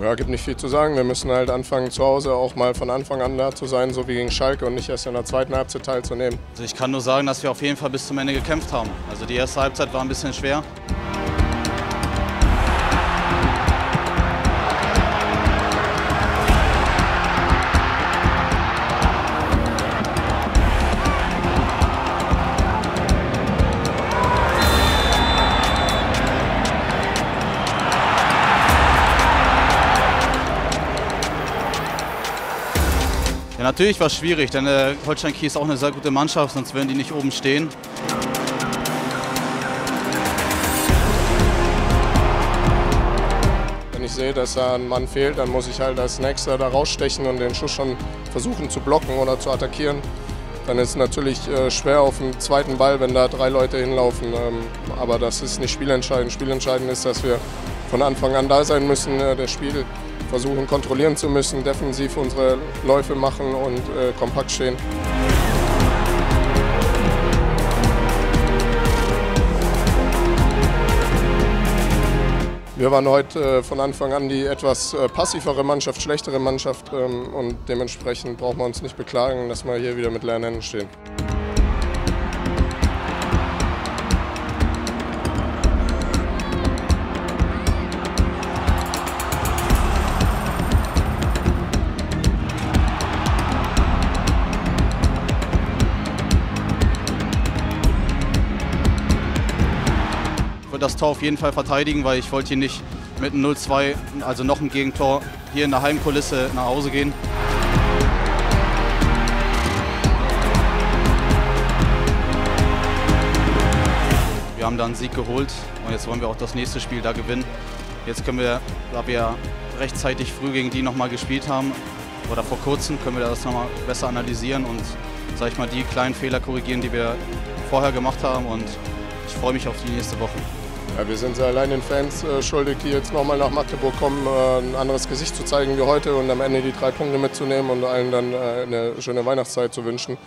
Ja, gibt nicht viel zu sagen. Wir müssen halt anfangen, zu Hause auch mal von Anfang an da zu sein, so wie gegen Schalke und nicht erst in der zweiten Halbzeit teilzunehmen. Also ich kann nur sagen, dass wir auf jeden Fall bis zum Ende gekämpft haben. Also die erste Halbzeit war ein bisschen schwer. Ja, natürlich war es schwierig, denn äh, Holstein Kiel ist auch eine sehr gute Mannschaft, sonst würden die nicht oben stehen. Wenn ich sehe, dass da ein Mann fehlt, dann muss ich halt als Nächster da rausstechen und den Schuss schon versuchen zu blocken oder zu attackieren. Dann ist es natürlich äh, schwer auf dem zweiten Ball, wenn da drei Leute hinlaufen. Ähm, aber das ist nicht spielentscheidend. Spielentscheidend ist, dass wir von Anfang an da sein müssen, äh, das Spiel versuchen kontrollieren zu müssen, defensiv unsere Läufe machen und äh, kompakt stehen. Wir waren heute äh, von Anfang an die etwas äh, passivere Mannschaft, schlechtere Mannschaft ähm, und dementsprechend brauchen wir uns nicht beklagen, dass wir hier wieder mit leeren Händen stehen. Würde das Tor auf jeden Fall verteidigen, weil ich wollte hier nicht mit einem 0-2, also noch ein Gegentor, hier in der Heimkulisse nach Hause gehen. Wir haben da einen Sieg geholt und jetzt wollen wir auch das nächste Spiel da gewinnen. Jetzt können wir, da wir rechtzeitig früh gegen die nochmal gespielt haben, oder vor kurzem, können wir das nochmal besser analysieren und, sag ich mal, die kleinen Fehler korrigieren, die wir vorher gemacht haben und ich freue mich auf die nächste Woche. Ja, wir sind allein den Fans äh, schuldig, die jetzt nochmal nach Magdeburg kommen, äh, ein anderes Gesicht zu zeigen wie heute und am Ende die drei Punkte mitzunehmen und allen dann äh, eine schöne Weihnachtszeit zu wünschen.